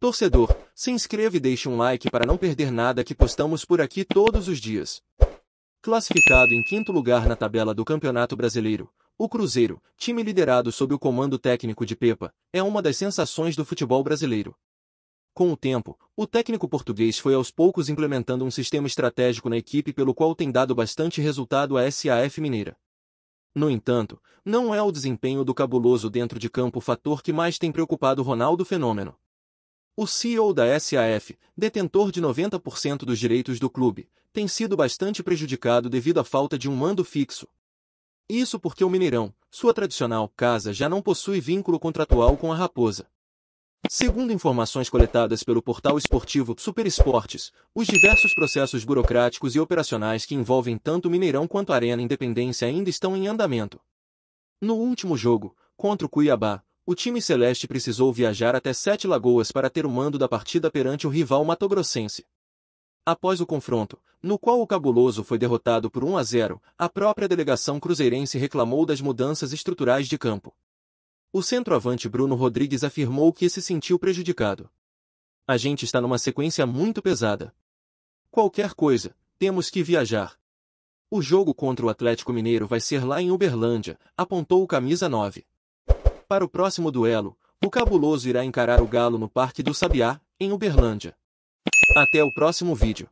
Torcedor, se inscreva e deixe um like para não perder nada que postamos por aqui todos os dias. Classificado em quinto lugar na tabela do Campeonato Brasileiro, o Cruzeiro, time liderado sob o comando técnico de Pepa, é uma das sensações do futebol brasileiro. Com o tempo, o técnico português foi aos poucos implementando um sistema estratégico na equipe pelo qual tem dado bastante resultado à SAF Mineira. No entanto, não é o desempenho do cabuloso dentro de campo o fator que mais tem preocupado Ronaldo Fenômeno. O CEO da SAF, detentor de 90% dos direitos do clube, tem sido bastante prejudicado devido à falta de um mando fixo. Isso porque o Mineirão, sua tradicional casa, já não possui vínculo contratual com a Raposa. Segundo informações coletadas pelo portal esportivo Super Esportes, os diversos processos burocráticos e operacionais que envolvem tanto o Mineirão quanto a Arena Independência ainda estão em andamento. No último jogo, contra o Cuiabá, o time celeste precisou viajar até Sete Lagoas para ter o mando da partida perante o rival matogrossense. Após o confronto, no qual o Cabuloso foi derrotado por 1 a 0, a própria delegação cruzeirense reclamou das mudanças estruturais de campo. O centroavante Bruno Rodrigues afirmou que se sentiu prejudicado. A gente está numa sequência muito pesada. Qualquer coisa, temos que viajar. O jogo contra o Atlético Mineiro vai ser lá em Uberlândia, apontou o camisa 9. Para o próximo duelo, o Cabuloso irá encarar o Galo no Parque do Sabiá, em Uberlândia. Até o próximo vídeo.